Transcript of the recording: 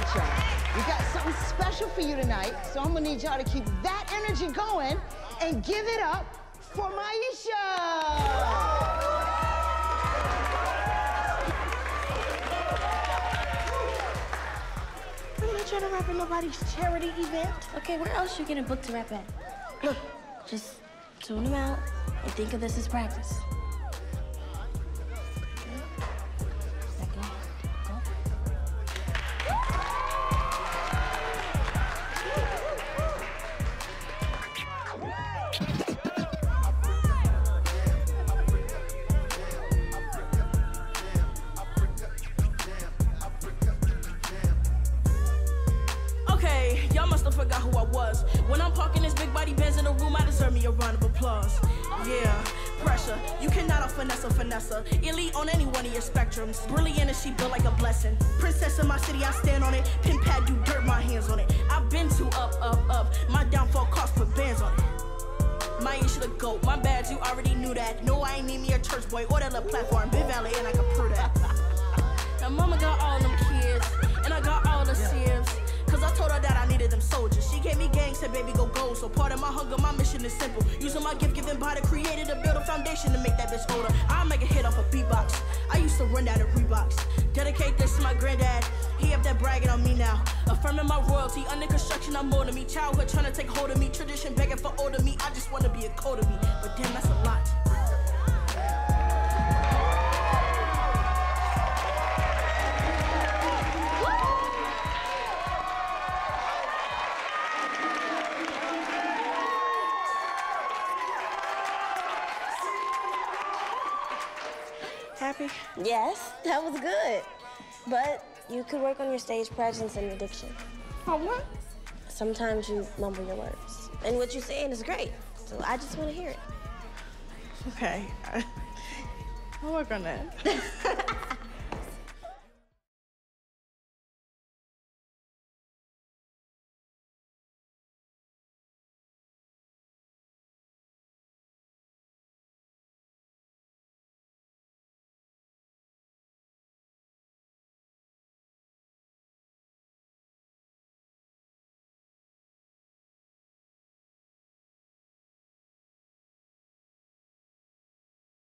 right, y'all. We got something special for you tonight, so I'm gonna need y'all to keep that energy going and give it up for Maisha! I'm not trying to rap at nobody's charity event. Okay, where else you getting booked to rap at? Look, just tune them out and think of this as practice. Forgot who I was. When I'm parking this big body Benz in the room, I deserve me a round of applause. Yeah, pressure. You cannot out finesse a finesse. Elite on any one of your spectrums. Brilliant and she built like a blessing. Princess in my city, I stand on it. Pin pad, do dirt, my hands on it. I've been too up, up, up. My downfall cost put bands on it. Maisha the goat. My bad, you already knew that. No, I ain't need me a church boy or that little platform. Big Valley, and I can prove that. now, mama got all said baby go gold. So part of my hunger, my mission is simple. Using my gift given by the creator to build a foundation to make that bitch older. I'll make a hit off a beatbox. I used to run down the Reeboks. Dedicate this to my granddad. He up there bragging on me now. Affirming my royalty. Under construction, I'm than me. Childhood trying to take hold of me. Tradition begging for older me. I just wanna be a code of me. But damn, that's a lot. Happy? Yes, that was good. But you could work on your stage presence and your diction. Oh, what? Sometimes you mumble your words. And what you're saying is great. So I just want to hear it. Okay. I'll work on that.